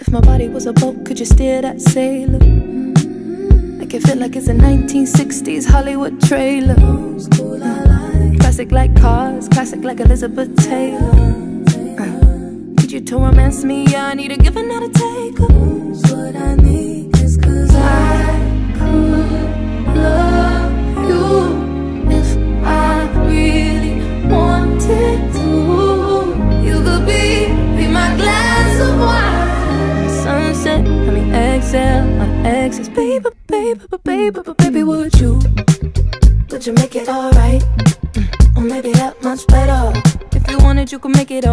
If my body was a boat, could you steer that sailor? Make it feel like it's a 1960s Hollywood trailer. Classic like cars, classic like Elizabeth Taylor. Uh, Need you to romance me, I need a give and not a take. Exhale, my exes, baby, baby, baby, baby, baby, would you? Would you make it alright? Mm, Or maybe that much better? If you wanted, you could make it all.